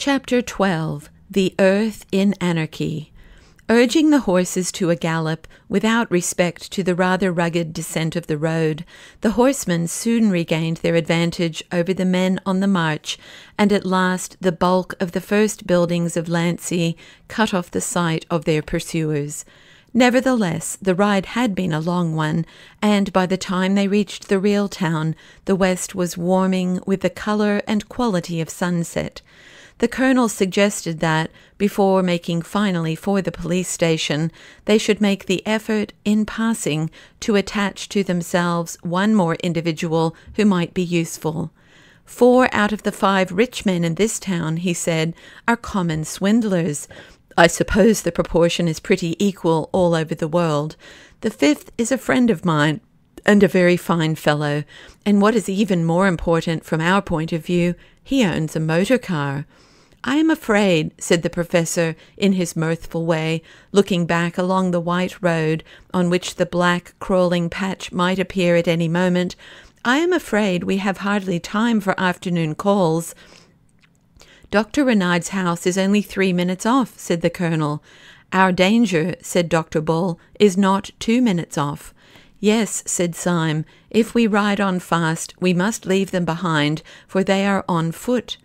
Chapter 12 The Earth in Anarchy. Urging the horses to a gallop, without respect to the rather rugged descent of the road, the horsemen soon regained their advantage over the men on the march, and at last the bulk of the first buildings of Lancy cut off the sight of their pursuers. Nevertheless, the ride had been a long one, and by the time they reached the real town, the west was warming with the colour and quality of sunset. The colonel suggested that, before making finally for the police station, they should make the effort, in passing, to attach to themselves one more individual who might be useful. Four out of the five rich men in this town, he said, are common swindlers. I suppose the proportion is pretty equal all over the world. The fifth is a friend of mine, and a very fine fellow, and what is even more important from our point of view, he owns a motor car. I am afraid, said the professor in his mirthful way, looking back along the white road on which the black crawling patch might appear at any moment, I am afraid we have hardly time for afternoon calls. Dr. Renard's house is only three minutes off, said the colonel. Our danger, said Dr. Bull, is not two minutes off. Yes, said Syme, if we ride on fast, we must leave them behind, for they are on foot.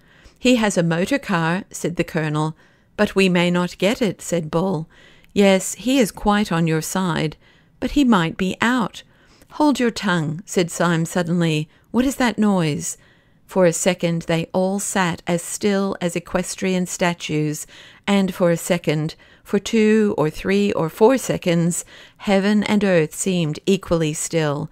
He has a motor car, said the colonel. But we may not get it, said Bull. Yes, he is quite on your side. But he might be out. Hold your tongue, said Syme suddenly. What is that noise? For a second they all sat as still as equestrian statues, and for a second, for two or three or four seconds, heaven and earth seemed equally still.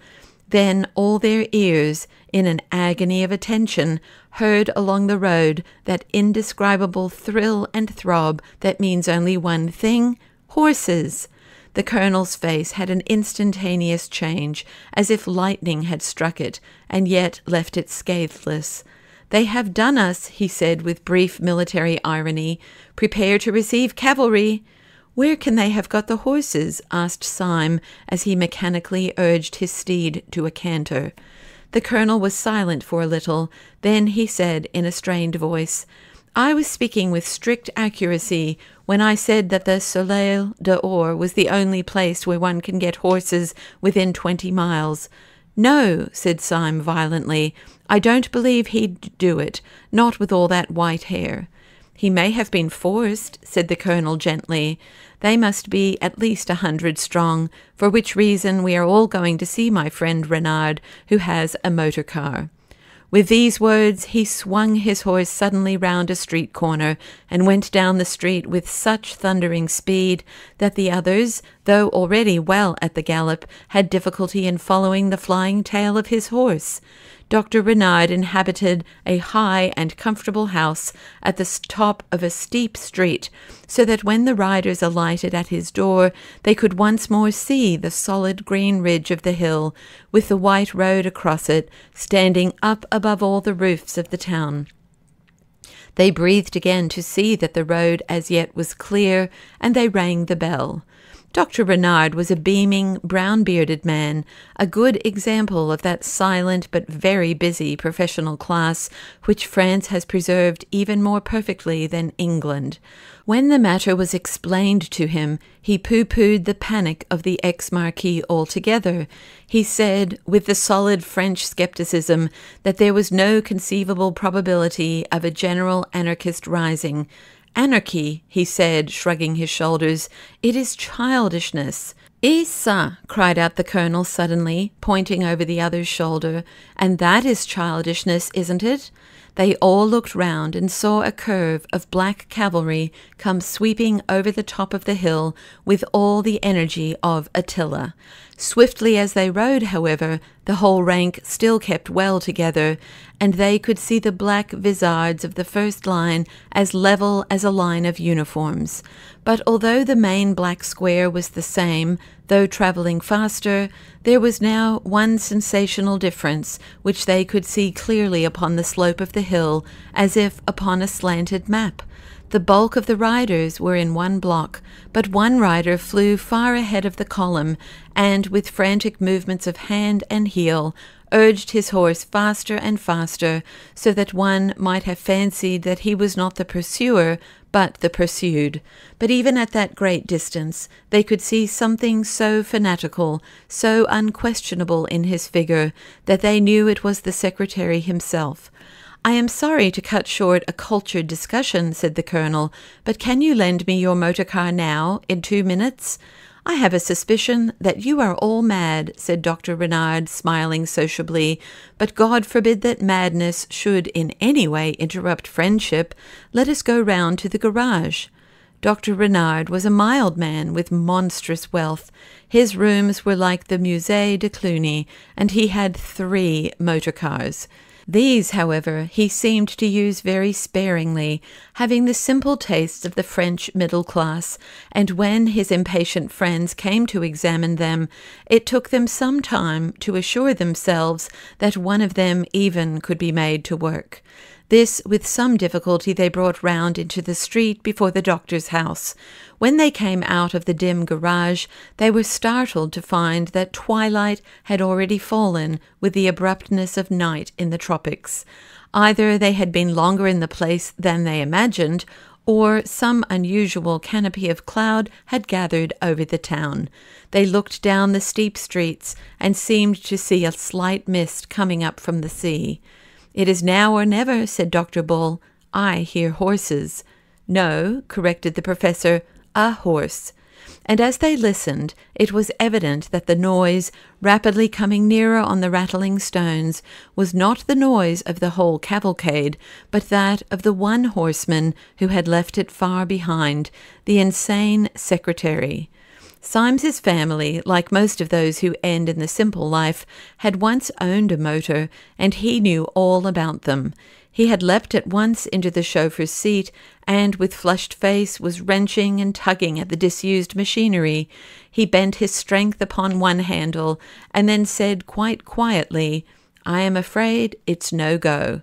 Then all their ears, in an agony of attention, heard along the road that indescribable thrill and throb that means only one thing horses. The colonel's face had an instantaneous change, as if lightning had struck it, and yet left it scatheless. They have done us, he said with brief military irony. Prepare to receive cavalry. Where can they have got the horses? asked Syme, as he mechanically urged his steed to a canter. The colonel was silent for a little. Then he said in a strained voice, I was speaking with strict accuracy when I said that the Soleil d'Or was the only place where one can get horses within twenty miles. No, said Syme violently, I don't believe he'd do it, not with all that white hair. He may have been forced, said the colonel gently. They must be at least a hundred strong, for which reason we are all going to see my friend Renard, who has a motor car. With these words, he swung his horse suddenly round a street corner and went down the street with such thundering speed that the others, though already well at the gallop, had difficulty in following the flying tail of his horse. Dr. Renard inhabited a high and comfortable house at the top of a steep street, so that when the riders alighted at his door, they could once more see the solid green ridge of the hill, with the white road across it, standing up above all the roofs of the town. They breathed again to see that the road as yet was clear, and they rang the bell. Dr. Renard was a beaming, brown bearded man, a good example of that silent but very busy professional class which France has preserved even more perfectly than England. When the matter was explained to him, he pooh poohed the panic of the ex Marquis altogether. He said, with the solid French scepticism, that there was no conceivable probability of a general anarchist rising, Anarchy, he said, shrugging his shoulders. It is childishness. Ça, cried out the colonel suddenly, pointing over the other's shoulder. And that is childishness, isn't it? They all looked round and saw a curve of black cavalry come sweeping over the top of the hill with all the energy of Attila. Swiftly as they rode, however, the whole rank still kept well together, and they could see the black vizards of the first line as level as a line of uniforms. But although the main black square was the same, though travelling faster, there was now one sensational difference which they could see clearly upon the slope of the hill as if upon a slanted map. The bulk of the riders were in one block, but one rider flew far ahead of the column and, with frantic movements of hand and heel, urged his horse faster and faster, so that one might have fancied that he was not the pursuer, but the pursued. But even at that great distance, they could see something so fanatical, so unquestionable in his figure, that they knew it was the secretary himself. I am sorry to cut short a cultured discussion, said the colonel, but can you lend me your motor car now, in two minutes? I have a suspicion that you are all mad, said Dr. Renard, smiling sociably, but God forbid that madness should in any way interrupt friendship. Let us go round to the garage. Dr. Renard was a mild man with monstrous wealth. His rooms were like the Musée de Cluny, and he had three motor cars. These, however, he seemed to use very sparingly, having the simple tastes of the French middle class, and when his impatient friends came to examine them, it took them some time to assure themselves that one of them even could be made to work. This with some difficulty they brought round into the street before the doctor's house. When they came out of the dim garage, they were startled to find that twilight had already fallen with the abruptness of night in the tropics. Either they had been longer in the place than they imagined, or some unusual canopy of cloud had gathered over the town. They looked down the steep streets and seemed to see a slight mist coming up from the sea. It is now or never, said Dr. Bull. I hear horses. No, corrected the professor, a horse. And as they listened, it was evident that the noise, rapidly coming nearer on the rattling stones, was not the noise of the whole cavalcade, but that of the one horseman who had left it far behind, the insane secretary. Symes's family, like most of those who end in the simple life, had once owned a motor, and he knew all about them. He had leapt at once into the chauffeur's seat, and with flushed face was wrenching and tugging at the disused machinery. He bent his strength upon one handle, and then said quite quietly, I am afraid it's no go.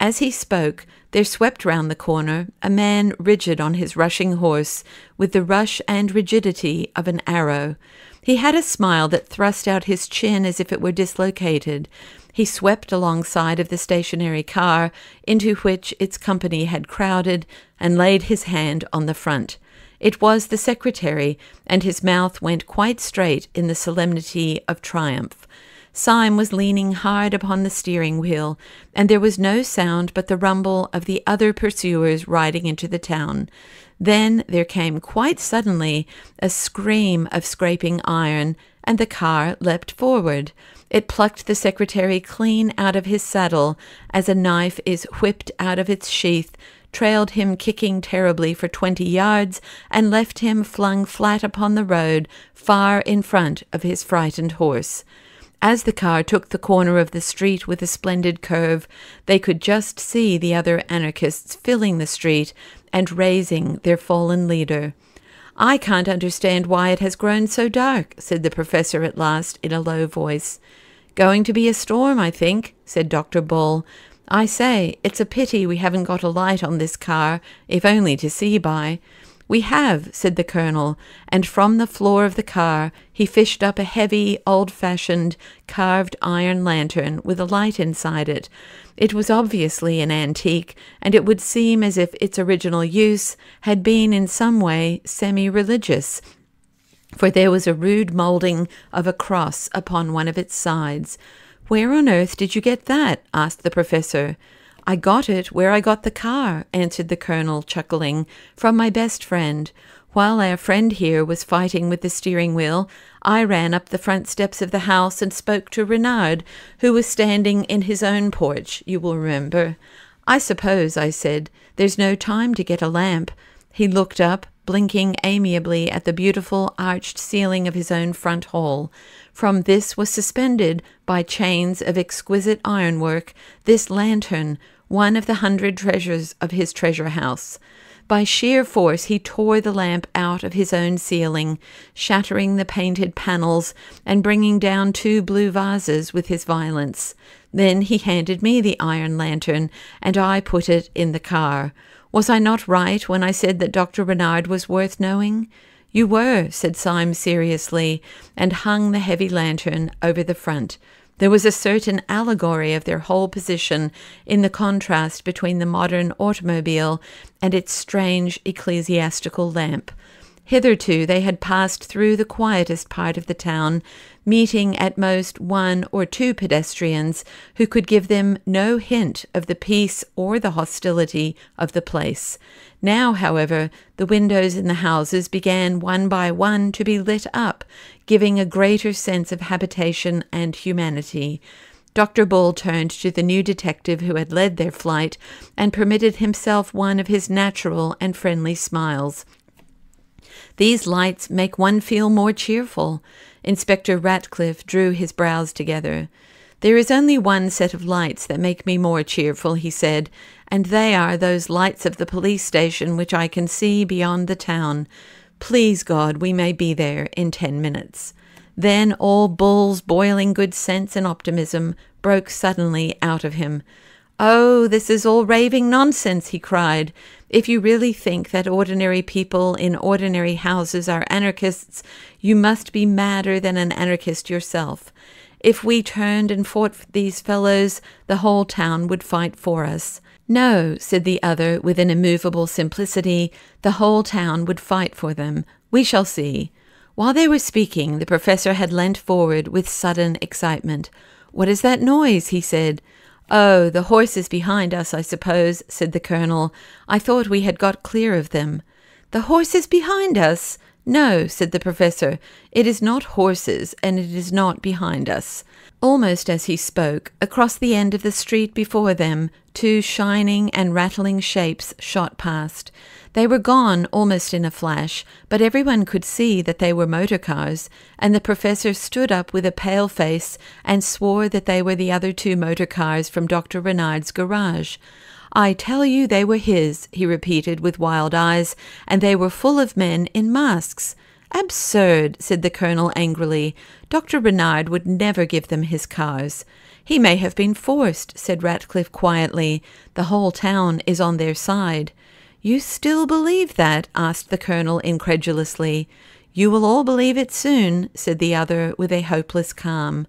As he spoke, there swept round the corner a man rigid on his rushing horse, with the rush and rigidity of an arrow. He had a smile that thrust out his chin as if it were dislocated. He swept alongside of the stationary car, into which its company had crowded, and laid his hand on the front. It was the secretary, and his mouth went quite straight in the solemnity of triumph. Syme was leaning hard upon the steering wheel, and there was no sound but the rumble of the other pursuers riding into the town. Then there came quite suddenly a scream of scraping iron, and the car leapt forward. It plucked the secretary clean out of his saddle as a knife is whipped out of its sheath, trailed him kicking terribly for twenty yards, and left him flung flat upon the road far in front of his frightened horse. As the car took the corner of the street with a splendid curve, they could just see the other anarchists filling the street and raising their fallen leader. I can't understand why it has grown so dark, said the professor at last in a low voice. Going to be a storm, I think, said Dr. Bull. I say, it's a pity we haven't got a light on this car, if only to see by. We have, said the colonel, and from the floor of the car he fished up a heavy, old fashioned, carved iron lantern with a light inside it. It was obviously an antique, and it would seem as if its original use had been in some way semi religious, for there was a rude moulding of a cross upon one of its sides. Where on earth did you get that? asked the professor. I got it where I got the car, answered the colonel, chuckling, from my best friend. While our friend here was fighting with the steering wheel, I ran up the front steps of the house and spoke to Renard, who was standing in his own porch, you will remember. I suppose, I said, there's no time to get a lamp. He looked up, blinking amiably at the beautiful arched ceiling of his own front hall. From this was suspended, by chains of exquisite ironwork, this lantern, one of the hundred treasures of his treasure house. By sheer force, he tore the lamp out of his own ceiling, shattering the painted panels and bringing down two blue vases with his violence. Then he handed me the iron lantern, and I put it in the car. Was I not right when I said that Dr. Renard was worth knowing? You were, said Syme seriously, and hung the heavy lantern over the front. There was a certain allegory of their whole position in the contrast between the modern automobile and its strange ecclesiastical lamp. Hitherto they had passed through the quietest part of the town, meeting at most one or two pedestrians who could give them no hint of the peace or the hostility of the place. Now, however, the windows in the houses began one by one to be lit up, giving a greater sense of habitation and humanity. Dr. Bull turned to the new detective who had led their flight and permitted himself one of his natural and friendly smiles. These lights make one feel more cheerful. Inspector Ratcliffe drew his brows together. There is only one set of lights that make me more cheerful, he said, and they are those lights of the police station which I can see beyond the town. Please God, we may be there in ten minutes. Then all Bull's boiling good sense and optimism broke suddenly out of him. Oh, this is all raving nonsense, he cried. If you really think that ordinary people in ordinary houses are anarchists, you must be madder than an anarchist yourself. If we turned and fought these fellows, the whole town would fight for us. No, said the other with an immovable simplicity, the whole town would fight for them. We shall see. While they were speaking, the professor had leant forward with sudden excitement. What is that noise? he said. Oh, the horses behind us, I suppose, said the colonel. I thought we had got clear of them. The horses behind us? No, said the professor. It is not horses, and it is not behind us. Almost as he spoke, across the end of the street before them, two shining and rattling shapes shot past. They were gone almost in a flash, but everyone could see that they were motor cars, and the professor stood up with a pale face and swore that they were the other two motor cars from Dr. Renard's garage. I tell you they were his, he repeated with wild eyes, and they were full of men in masks. Absurd, said the colonel angrily. Dr. Renard would never give them his cars. He may have been forced, said Ratcliffe quietly. The whole town is on their side. You still believe that? asked the colonel incredulously. You will all believe it soon, said the other with a hopeless calm.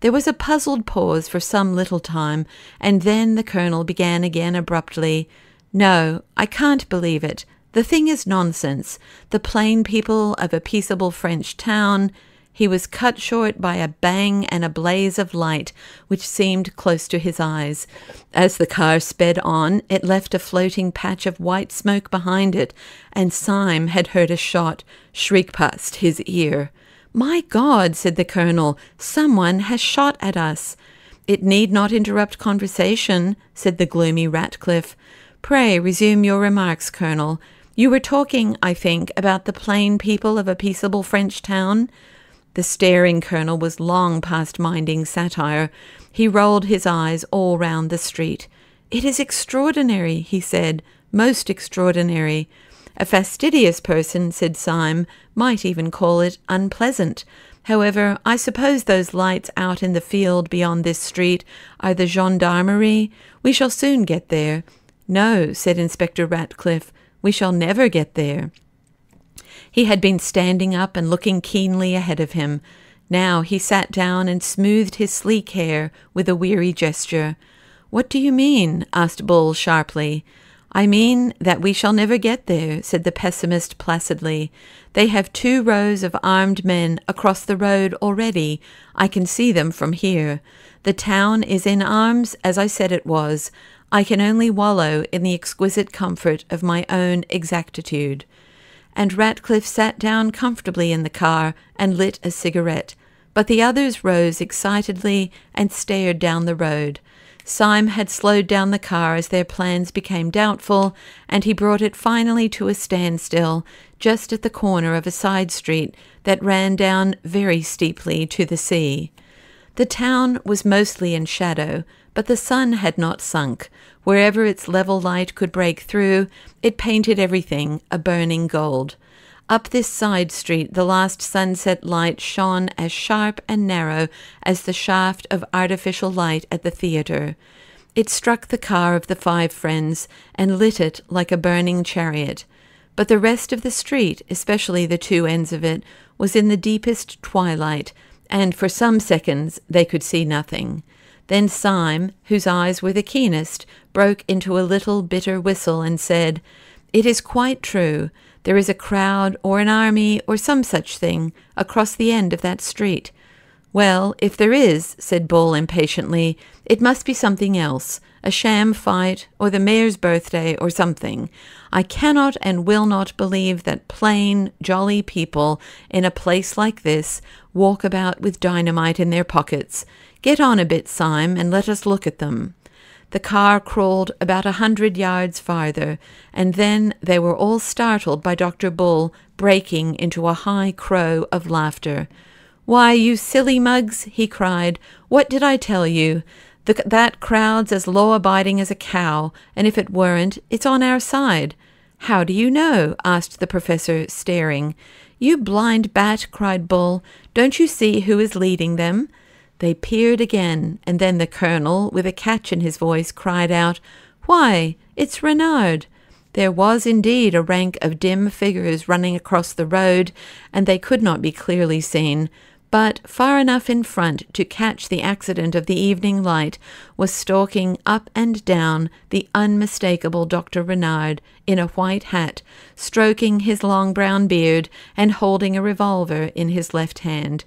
There was a puzzled pause for some little time, and then the colonel began again abruptly. No, I can't believe it. The thing is nonsense. The plain people of a peaceable French town, he was cut short by a bang and a blaze of light which seemed close to his eyes. As the car sped on, it left a floating patch of white smoke behind it, and Syme had heard a shot shriek past his ear. My God, said the colonel, someone has shot at us. It need not interrupt conversation, said the gloomy Ratcliffe. Pray resume your remarks, colonel. You were talking, I think, about the plain people of a peaceable French town. The staring colonel was long past minding satire. He rolled his eyes all round the street. It is extraordinary, he said, most extraordinary. A fastidious person, said Syme, might even call it unpleasant. However, I suppose those lights out in the field beyond this street are the gendarmerie. We shall soon get there. No, said Inspector Ratcliffe, we shall never get there. He had been standing up and looking keenly ahead of him. Now he sat down and smoothed his sleek hair with a weary gesture. What do you mean? asked Bull sharply. I mean that we shall never get there, said the pessimist placidly. They have two rows of armed men across the road already. I can see them from here. The town is in arms, as I said it was. I can only wallow in the exquisite comfort of my own exactitude and Ratcliffe sat down comfortably in the car and lit a cigarette, but the others rose excitedly and stared down the road. Syme had slowed down the car as their plans became doubtful, and he brought it finally to a standstill just at the corner of a side street that ran down very steeply to the sea. The town was mostly in shadow, but the sun had not sunk. Wherever its level light could break through, it painted everything a burning gold. Up this side street, the last sunset light shone as sharp and narrow as the shaft of artificial light at the theatre. It struck the car of the five friends and lit it like a burning chariot. But the rest of the street, especially the two ends of it, was in the deepest twilight, and for some seconds they could see nothing. Then Syme, whose eyes were the keenest, broke into a little bitter whistle and said, It is quite true. There is a crowd or an army or some such thing across the end of that street. Well, if there is, said Bull impatiently, it must be something else, a sham fight, or the mayor's birthday, or something. I cannot and will not believe that plain, jolly people in a place like this walk about with dynamite in their pockets. Get on a bit, Syme, and let us look at them. The car crawled about a hundred yards farther, and then they were all startled by Dr. Bull breaking into a high crow of laughter. Why, you silly mugs, he cried, what did I tell you? The, that crowd's as law abiding as a cow, and if it weren't, it's on our side. How do you know? asked the professor, staring. You blind bat, cried Bull. Don't you see who is leading them? They peered again, and then the colonel, with a catch in his voice, cried out, Why, it's Renard! There was indeed a rank of dim figures running across the road, and they could not be clearly seen, but far enough in front to catch the accident of the evening light, was stalking up and down the unmistakable Dr. Renard in a white hat, stroking his long brown beard and holding a revolver in his left hand.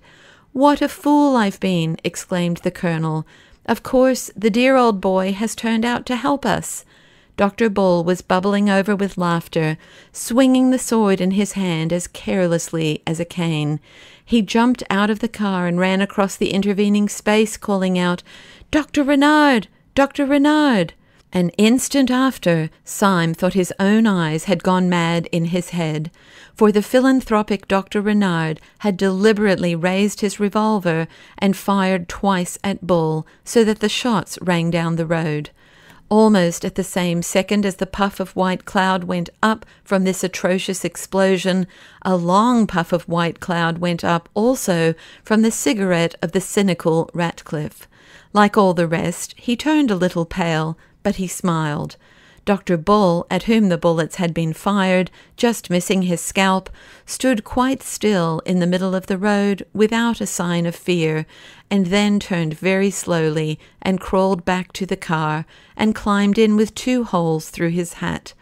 What a fool I've been! exclaimed the colonel. Of course, the dear old boy has turned out to help us. Dr. Bull was bubbling over with laughter, swinging the sword in his hand as carelessly as a cane. He jumped out of the car and ran across the intervening space, calling out, Dr. Renard! Dr. Renard! An instant after, Syme thought his own eyes had gone mad in his head, for the philanthropic Dr. Renard had deliberately raised his revolver and fired twice at Bull, so that the shots rang down the road. Almost at the same second as the puff of white cloud went up from this atrocious explosion, a long puff of white cloud went up also from the cigarette of the cynical Ratcliffe. Like all the rest, he turned a little pale, but he smiled. Dr. Bull, at whom the bullets had been fired, just missing his scalp, stood quite still in the middle of the road without a sign of fear, and then turned very slowly and crawled back to the car and climbed in with two holes through his hat.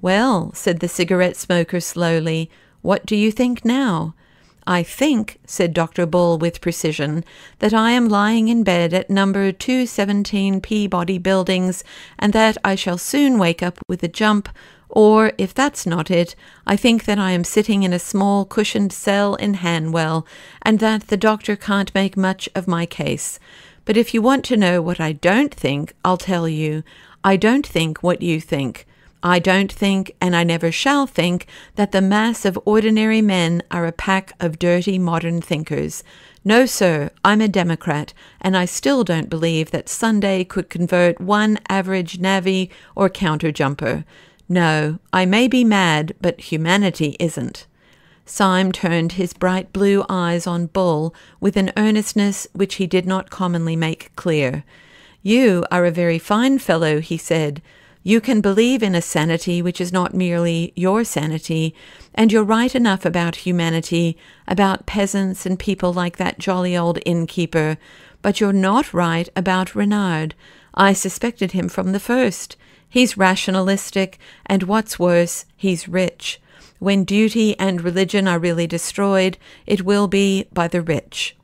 Well, said the cigarette smoker slowly, what do you think now? I think, said Dr. Bull with precision, that I am lying in bed at number 217 Peabody Buildings, and that I shall soon wake up with a jump, or, if that's not it, I think that I am sitting in a small cushioned cell in Hanwell, and that the doctor can't make much of my case. But if you want to know what I don't think, I'll tell you. I don't think what you think. I don't think, and I never shall think, that the mass of ordinary men are a pack of dirty modern thinkers. No, sir, I'm a Democrat, and I still don't believe that Sunday could convert one average navvy or counter jumper. No, I may be mad, but humanity isn't. Syme turned his bright blue eyes on Bull with an earnestness which he did not commonly make clear. You are a very fine fellow, he said. You can believe in a sanity which is not merely your sanity, and you're right enough about humanity, about peasants and people like that jolly old innkeeper, but you're not right about Renard. I suspected him from the first. He's rationalistic, and what's worse, he's rich. When duty and religion are really destroyed, it will be by the rich.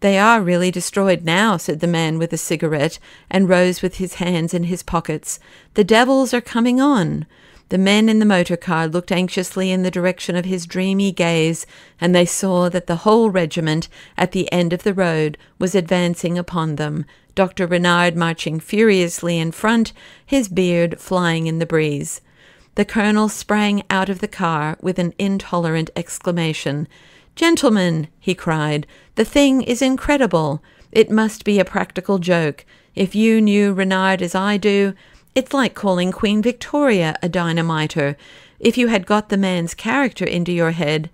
They are really destroyed now, said the man with the cigarette, and rose with his hands in his pockets. The devils are coming on. The men in the motor car looked anxiously in the direction of his dreamy gaze, and they saw that the whole regiment at the end of the road was advancing upon them, Dr. Renard marching furiously in front, his beard flying in the breeze. The colonel sprang out of the car with an intolerant exclamation. Gentlemen, he cried, the thing is incredible. It must be a practical joke. If you knew Renard as I do, it's like calling Queen Victoria a dynamiter. If you had got the man's character into your head,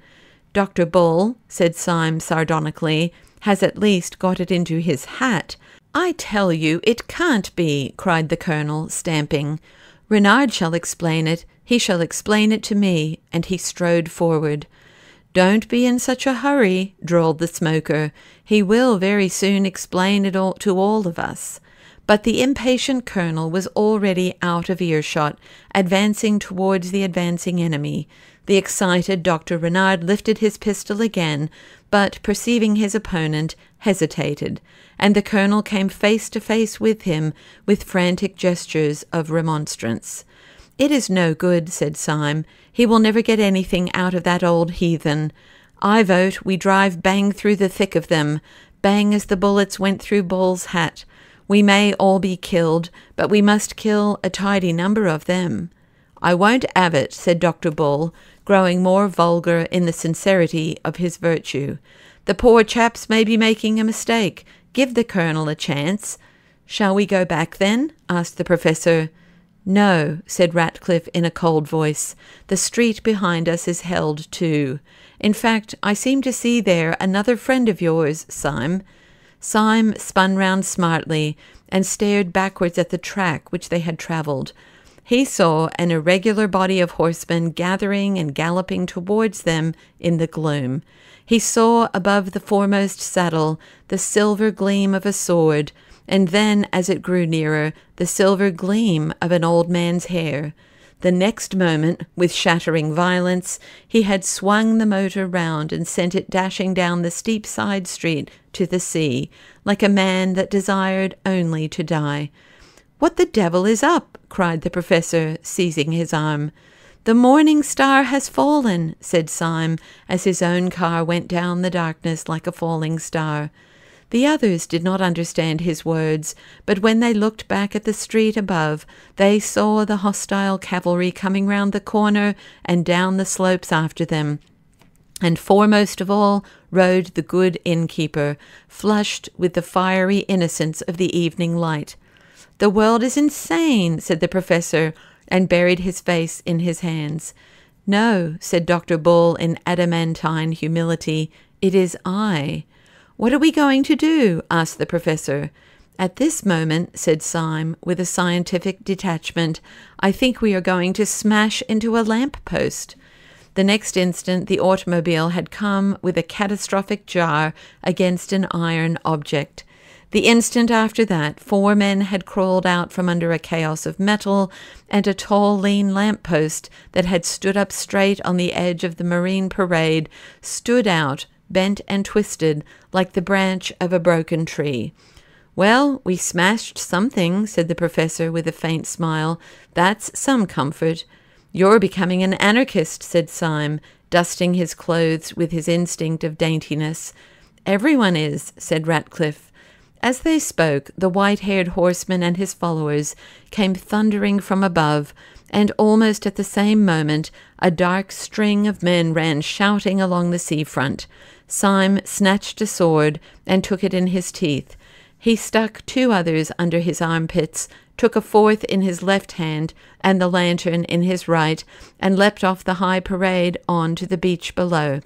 Dr. Bull, said Syme sardonically, has at least got it into his hat. I tell you it can't be, cried the colonel, stamping. Renard shall explain it. He shall explain it to me, and he strode forward. Don't be in such a hurry, drawled the smoker. He will very soon explain it all to all of us. But the impatient colonel was already out of earshot, advancing towards the advancing enemy. The excited Dr. Renard lifted his pistol again, but perceiving his opponent, hesitated, and the colonel came face to face with him with frantic gestures of remonstrance. It is no good, said Syme. He will never get anything out of that old heathen. I vote we drive bang through the thick of them, bang as the bullets went through Bull's hat. We may all be killed, but we must kill a tidy number of them. I won't have it, said Dr. Bull, growing more vulgar in the sincerity of his virtue. The poor chaps may be making a mistake. Give the colonel a chance. Shall we go back then? asked the professor. No, said Ratcliffe in a cold voice. The street behind us is held too. In fact, I seem to see there another friend of yours, Syme. Syme spun round smartly and stared backwards at the track which they had travelled. He saw an irregular body of horsemen gathering and galloping towards them in the gloom. He saw above the foremost saddle the silver gleam of a sword, and then, as it grew nearer, the silver gleam of an old man's hair. The next moment, with shattering violence, he had swung the motor round and sent it dashing down the steep side street to the sea, like a man that desired only to die. What the devil is up? cried the professor, seizing his arm. The morning star has fallen, said Syme, as his own car went down the darkness like a falling star. The others did not understand his words, but when they looked back at the street above, they saw the hostile cavalry coming round the corner and down the slopes after them. And foremost of all rode the good innkeeper, flushed with the fiery innocence of the evening light. The world is insane, said the professor, and buried his face in his hands. No, said Dr. Bull in adamantine humility, it is I. What are we going to do? asked the professor. At this moment, said Syme, with a scientific detachment, I think we are going to smash into a lamp post. The next instant, the automobile had come with a catastrophic jar against an iron object. The instant after that, four men had crawled out from under a chaos of metal, and a tall, lean lamp post that had stood up straight on the edge of the marine parade stood out bent and twisted like the branch of a broken tree. Well, we smashed something, said the professor with a faint smile. That's some comfort. You're becoming an anarchist, said Syme, dusting his clothes with his instinct of daintiness. Everyone is, said Ratcliffe. As they spoke, the white haired horseman and his followers came thundering from above, and almost at the same moment a dark string of men ran shouting along the sea front. Syme snatched a sword and took it in his teeth. He stuck two others under his armpits, took a fourth in his left hand and the lantern in his right, and leapt off the high parade on to the beach below.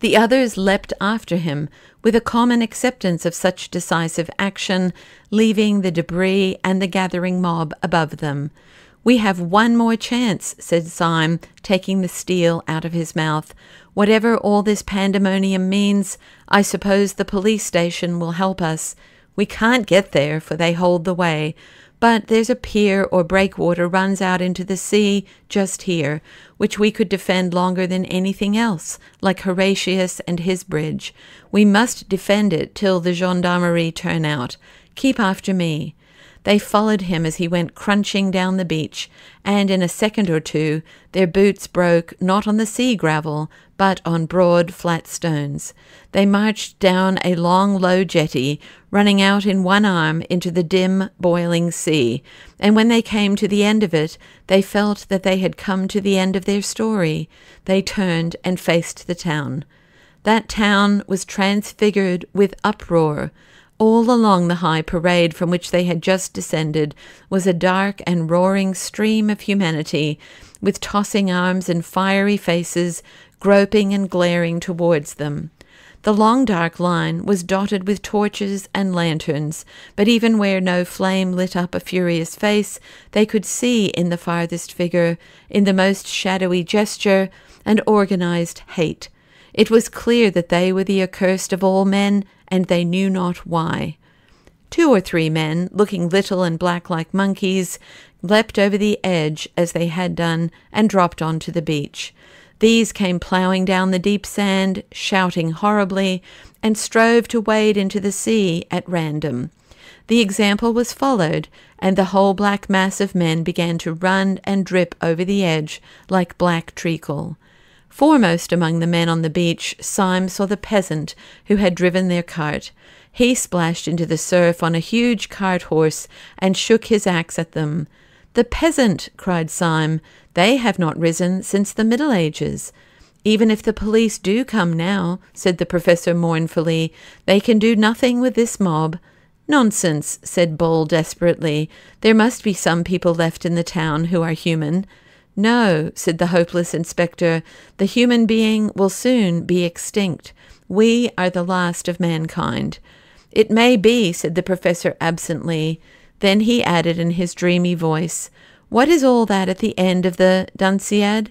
The others leapt after him, with a common acceptance of such decisive action, leaving the debris and the gathering mob above them. We have one more chance, said Syme, taking the steel out of his mouth. Whatever all this pandemonium means, I suppose the police station will help us. We can't get there, for they hold the way. But there's a pier or breakwater runs out into the sea just here, which we could defend longer than anything else, like Horatius and his bridge. We must defend it till the gendarmerie turn out. Keep after me. They followed him as he went crunching down the beach, and in a second or two their boots broke not on the sea gravel, but on broad, flat stones. They marched down a long, low jetty, running out in one arm into the dim, boiling sea, and when they came to the end of it, they felt that they had come to the end of their story. They turned and faced the town. That town was transfigured with uproar. All along the high parade from which they had just descended was a dark and roaring stream of humanity, with tossing arms and fiery faces groping and glaring towards them. The long dark line was dotted with torches and lanterns, but even where no flame lit up a furious face, they could see in the farthest figure, in the most shadowy gesture, an organized hate. It was clear that they were the accursed of all men, and they knew not why. Two or three men, looking little and black like monkeys, leapt over the edge as they had done and dropped on to the beach. These came ploughing down the deep sand, shouting horribly, and strove to wade into the sea at random. The example was followed, and the whole black mass of men began to run and drip over the edge like black treacle. Foremost among the men on the beach, Syme saw the peasant who had driven their cart. He splashed into the surf on a huge cart horse and shook his axe at them. The peasant, cried Syme, they have not risen since the Middle Ages. Even if the police do come now, said the professor mournfully, they can do nothing with this mob. Nonsense, said Bull desperately. There must be some people left in the town who are human. No, said the hopeless inspector, the human being will soon be extinct. We are the last of mankind. It may be, said the professor absently. Then he added in his dreamy voice, What is all that at the end of the Dunciad?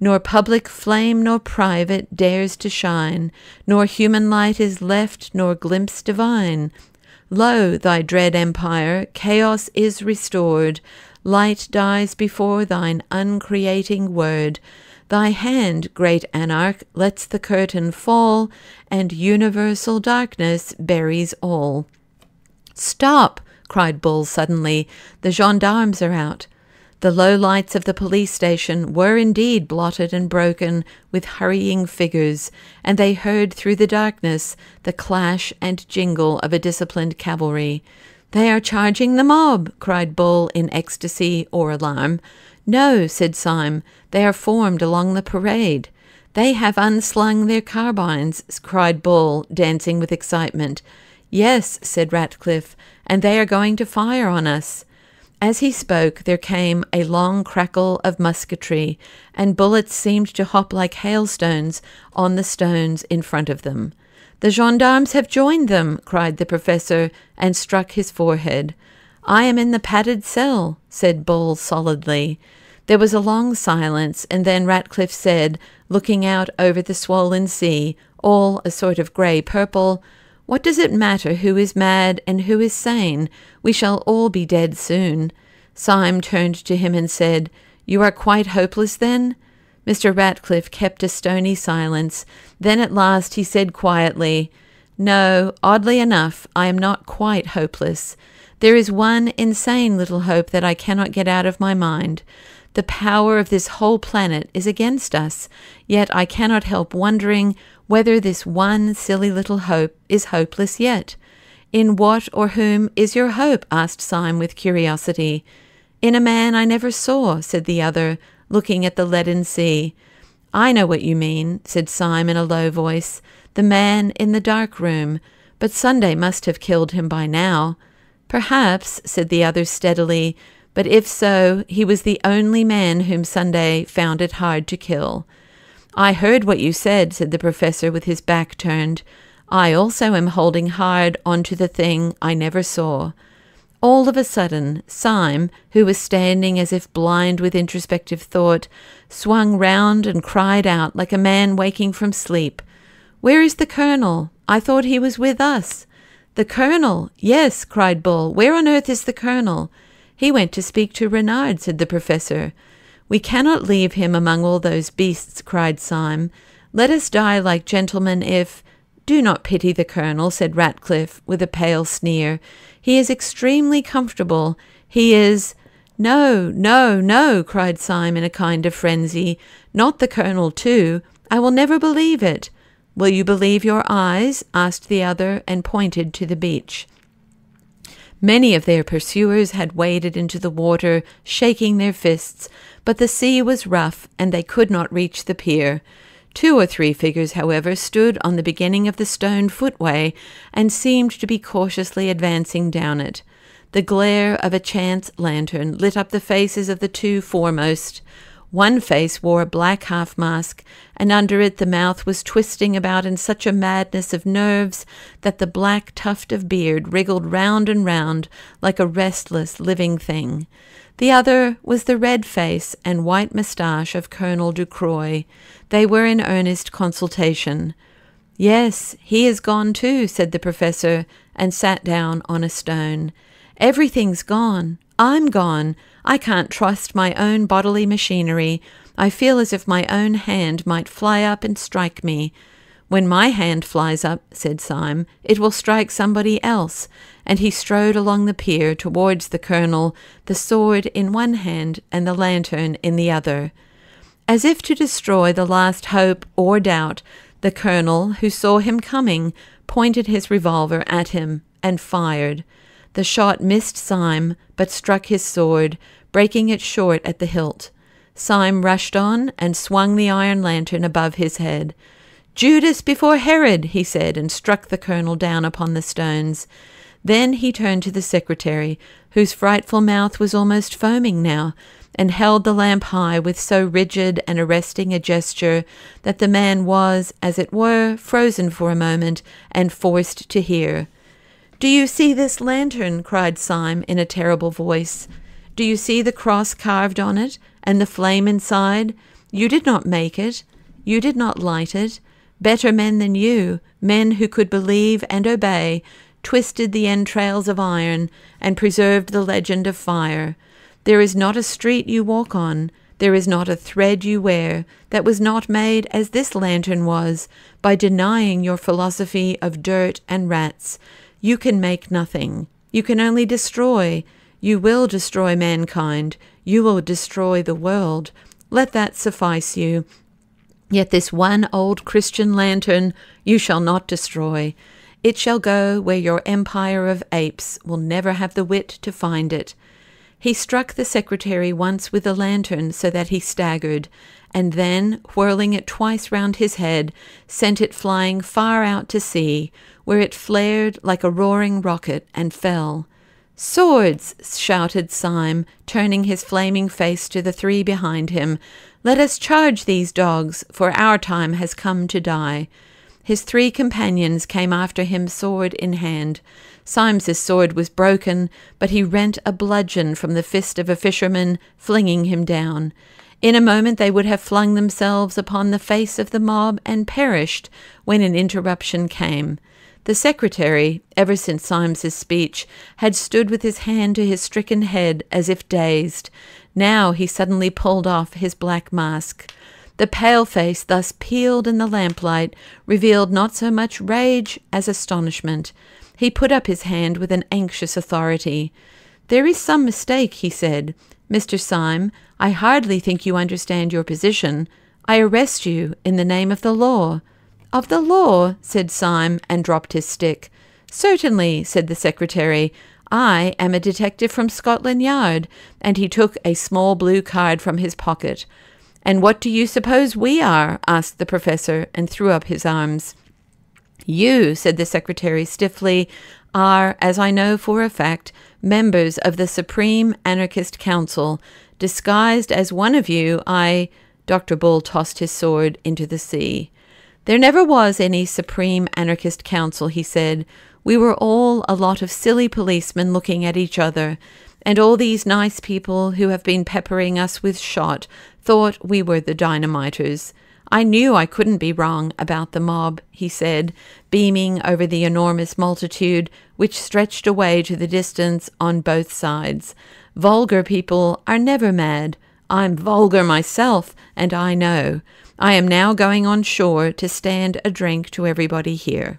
Nor public flame nor private dares to shine, nor human light is left, nor glimpse divine. Lo, thy dread empire, chaos is restored, light dies before thine uncreating word. Thy hand, great anarch, lets the curtain fall, and universal darkness buries all. Stop! cried Bull suddenly. The gendarmes are out. The low lights of the police station were indeed blotted and broken with hurrying figures, and they heard through the darkness the clash and jingle of a disciplined cavalry. They are charging the mob, cried Bull in ecstasy or alarm. No, said Syme, they are formed along the parade. They have unslung their carbines, cried Bull, dancing with excitement. Yes, said Ratcliffe, and they are going to fire on us. As he spoke, there came a long crackle of musketry, and bullets seemed to hop like hailstones on the stones in front of them. The gendarmes have joined them, cried the professor, and struck his forehead. I am in the padded cell, said Bull solidly. There was a long silence, and then Ratcliffe said, looking out over the swollen sea, all a sort of grey purple, what does it matter who is mad and who is sane? We shall all be dead soon. Syme turned to him and said, You are quite hopeless then? Mr. Ratcliffe kept a stony silence. Then at last he said quietly, No, oddly enough, I am not quite hopeless. There is one insane little hope that I cannot get out of my mind. The power of this whole planet is against us, yet I cannot help wondering whether this one silly little hope is hopeless yet. In what or whom is your hope? asked Syme with curiosity. In a man I never saw, said the other, looking at the leaden sea. I know what you mean, said Syme in a low voice, the man in the dark room, but Sunday must have killed him by now. Perhaps, said the other steadily, but if so, he was the only man whom Sunday found it hard to kill. I heard what you said, said the professor with his back turned. I also am holding hard on to the thing I never saw. All of a sudden, Syme, who was standing as if blind with introspective thought, swung round and cried out like a man waking from sleep. Where is the colonel? I thought he was with us. The colonel? Yes, cried Bull. Where on earth is the colonel? He went to speak to Renard, said the professor. We cannot leave him among all those beasts, cried Syme. Let us die like gentlemen if. Do not pity the colonel, said Ratcliffe, with a pale sneer. He is extremely comfortable. He is. No, no, no, cried Syme in a kind of frenzy. Not the colonel, too. I will never believe it. Will you believe your eyes? asked the other, and pointed to the beach. Many of their pursuers had waded into the water, shaking their fists, but the sea was rough, and they could not reach the pier. Two or three figures, however, stood on the beginning of the stone footway and seemed to be cautiously advancing down it. The glare of a chance lantern lit up the faces of the two foremost. One face wore a black half mask, and under it the mouth was twisting about in such a madness of nerves that the black tuft of beard wriggled round and round like a restless living thing. The other was the red face and white moustache of Colonel Ducroix. They were in earnest consultation. Yes, he is gone too, said the professor, and sat down on a stone. Everything's gone. I'm gone. I can't trust my own bodily machinery. I feel as if my own hand might fly up and strike me. When my hand flies up, said Syme, it will strike somebody else. And he strode along the pier towards the colonel, the sword in one hand and the lantern in the other. As if to destroy the last hope or doubt, the colonel, who saw him coming, pointed his revolver at him and fired. The shot missed Syme, but struck his sword, breaking it short at the hilt. Syme rushed on and swung the iron lantern above his head. Judas before Herod, he said, and struck the colonel down upon the stones. Then he turned to the secretary, whose frightful mouth was almost foaming now, and held the lamp high with so rigid and arresting a gesture that the man was, as it were, frozen for a moment and forced to hear. Do you see this lantern? cried Syme in a terrible voice. Do you see the cross carved on it, and the flame inside? You did not make it. You did not light it. Better men than you, men who could believe and obey, twisted the entrails of iron and preserved the legend of fire. There is not a street you walk on, there is not a thread you wear that was not made as this lantern was, by denying your philosophy of dirt and rats, you can make nothing. You can only destroy. You will destroy mankind. You will destroy the world. Let that suffice you. Yet this one old Christian lantern you shall not destroy. It shall go where your empire of apes will never have the wit to find it. He struck the secretary once with the lantern so that he staggered, and then, whirling it twice round his head, sent it flying far out to sea, where it flared like a roaring rocket and fell. Swords! shouted Syme, turning his flaming face to the three behind him. Let us charge these dogs, for our time has come to die. His three companions came after him sword in hand. Symes's sword was broken, but he rent a bludgeon from the fist of a fisherman, flinging him down. In a moment they would have flung themselves upon the face of the mob and perished, when an interruption came. The secretary, ever since Symes's speech, had stood with his hand to his stricken head as if dazed. Now he suddenly pulled off his black mask. The pale face thus peeled in the lamplight revealed not so much rage as astonishment. He put up his hand with an anxious authority. There is some mistake, he said. Mr. Syme, I hardly think you understand your position. I arrest you in the name of the law. Of the law, said Syme, and dropped his stick. Certainly, said the secretary. I am a detective from Scotland Yard, and he took a small blue card from his pocket. And what do you suppose we are? asked the professor, and threw up his arms. You, said the secretary stiffly, are, as I know for a fact, members of the Supreme Anarchist Council. Disguised as one of you, I. Dr. Bull tossed his sword into the sea. There never was any Supreme Anarchist Council, he said. We were all a lot of silly policemen looking at each other, and all these nice people who have been peppering us with shot thought we were the dynamiters. I knew I couldn't be wrong about the mob, he said, beaming over the enormous multitude which stretched away to the distance on both sides. Vulgar people are never mad. I'm vulgar myself, and I know. I am now going on shore to stand a drink to everybody here.